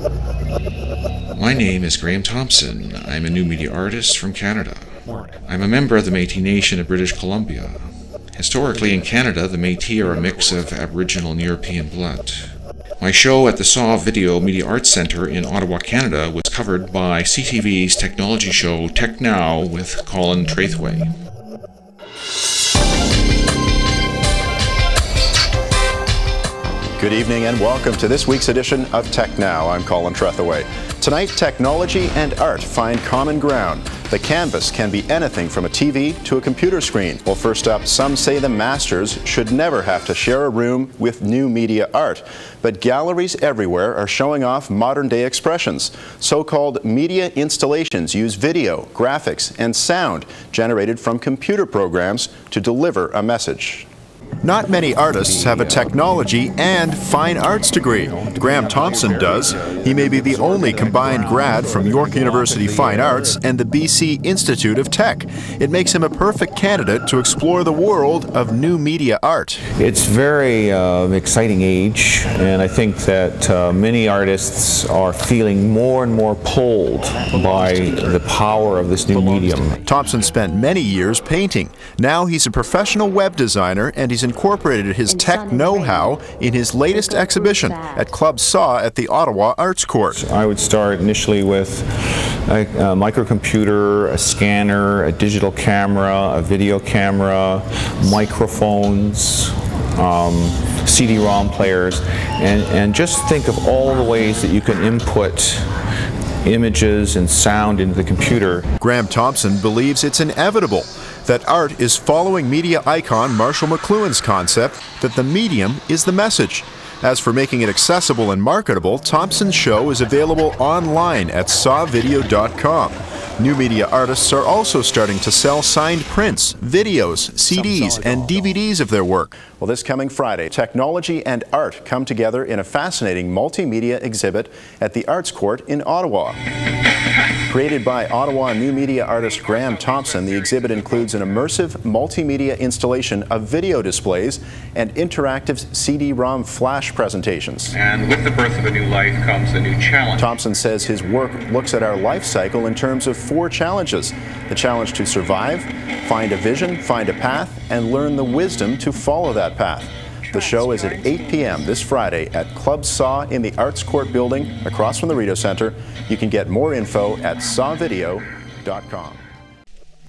My name is Graham Thompson. I'm a new media artist from Canada. I'm a member of the Métis Nation of British Columbia. Historically, in Canada, the Métis are a mix of Aboriginal and European blood. My show at the SAW Video Media Arts Centre in Ottawa, Canada was covered by CTV's technology show Tech Now with Colin Traithway. Good evening and welcome to this week's edition of Tech Now. I'm Colin Trethaway. Tonight, technology and art find common ground. The canvas can be anything from a TV to a computer screen. Well, first up, some say the masters should never have to share a room with new media art. But galleries everywhere are showing off modern day expressions. So called media installations use video, graphics, and sound generated from computer programs to deliver a message. Not many artists have a technology and fine arts degree. Graham Thompson does. He may be the only combined grad from York University Fine Arts and the BC Institute of Tech. It makes him a perfect candidate to explore the world of new media art. It's very uh, exciting age, and I think that uh, many artists are feeling more and more pulled by the power of this new medium. Thompson spent many years painting. Now he's a professional web designer and he's incorporated his tech know-how in his latest exhibition at Club SAW at the Ottawa Arts Court. I would start initially with a, a microcomputer, a scanner, a digital camera, a video camera, microphones, um, CD-ROM players, and, and just think of all the ways that you can input images and sound into the computer. Graham Thompson believes it's inevitable that art is following media icon Marshall McLuhan's concept that the medium is the message. As for making it accessible and marketable, Thompson's show is available online at sawvideo.com. New media artists are also starting to sell signed prints, videos, CDs, and DVDs of their work. Well, this coming Friday, technology and art come together in a fascinating multimedia exhibit at the Arts Court in Ottawa. Created by Ottawa new media artist Graham Thompson, the exhibit includes an immersive multimedia installation of video displays and interactive CD-ROM flash presentations. And with the birth of a new life comes a new challenge. Thompson says his work looks at our life cycle in terms of four challenges. The challenge to survive, find a vision, find a path, and learn the wisdom to follow that path. The show is at 8 p.m. this Friday at Club SAW in the Arts Court building across from the Rideau Centre. You can get more info at sawvideo.com.